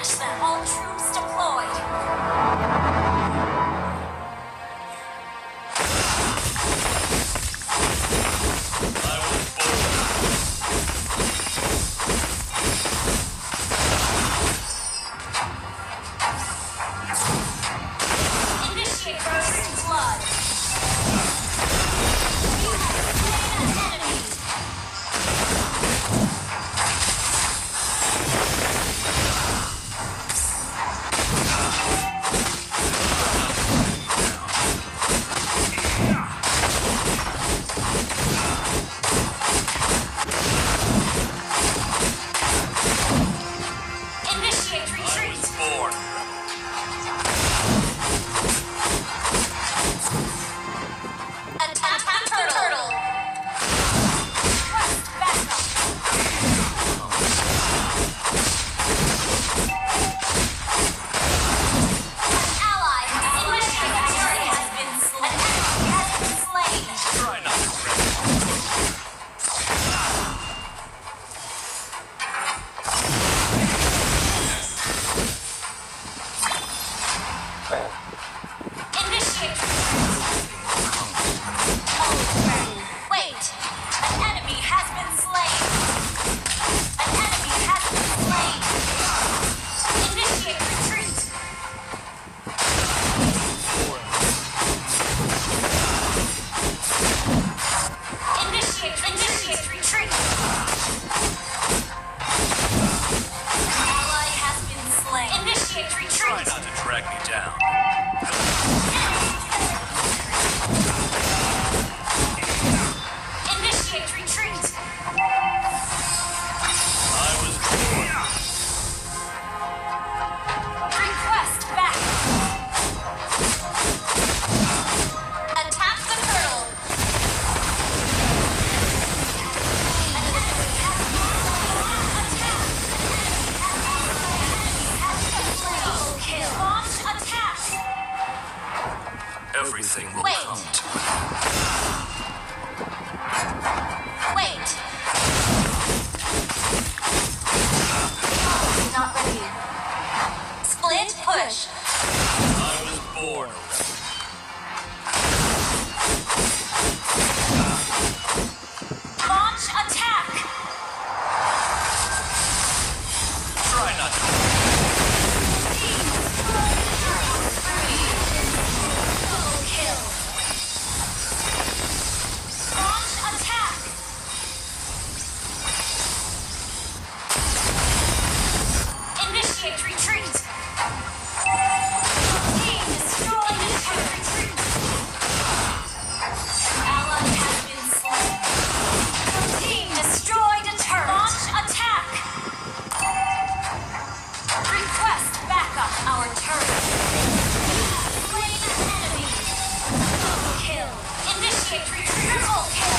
Smash them. All troops Triple.